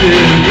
ter